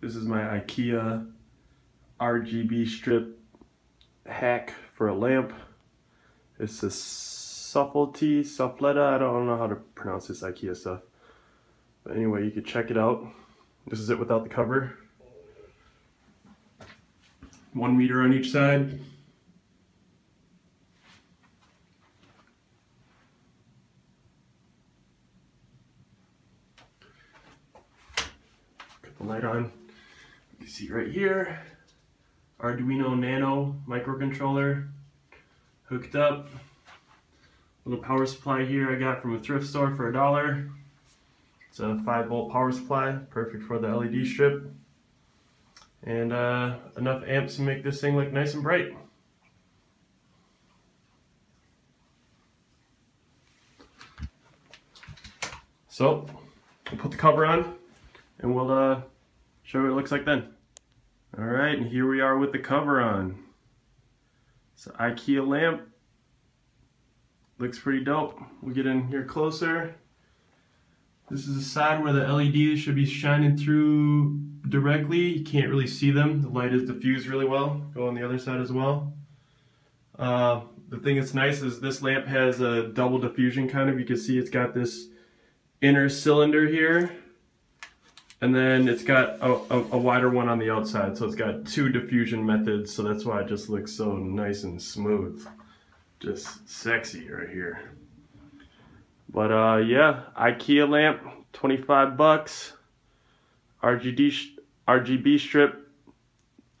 This is my IKEA RGB strip hack for a lamp. It's a Sufflety, Suffleta, I don't know how to pronounce this IKEA stuff. But anyway, you can check it out. This is it without the cover. One meter on each side. Light on. You see right here, Arduino Nano microcontroller hooked up. Little power supply here I got from a thrift store for a dollar. It's a 5 volt power supply, perfect for the LED strip. And uh, enough amps to make this thing look nice and bright. So, we'll put the cover on and we'll uh, show what it looks like then. Alright, and here we are with the cover on. It's an IKEA lamp. Looks pretty dope. We get in here closer. This is the side where the LEDs should be shining through directly. You can't really see them. The light is diffused really well. Go on the other side as well. Uh, the thing that's nice is this lamp has a double diffusion kind of. You can see it's got this inner cylinder here. And then it's got a, a, a, wider one on the outside. So it's got two diffusion methods. So that's why it just looks so nice and smooth. Just sexy right here. But uh, yeah, IKEA lamp, 25 bucks. RGB, RGB strip,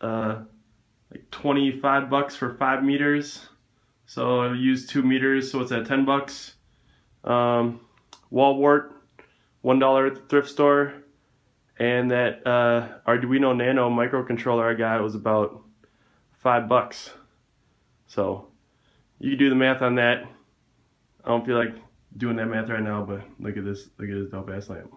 uh, like 25 bucks for five meters. So I used two meters, so it's at 10 bucks. Um, wall wart, $1 at the thrift store. And that uh, Arduino Nano microcontroller I got was about five bucks. So you can do the math on that. I don't feel like doing that math right now, but look at this, look at this dope ass lamp.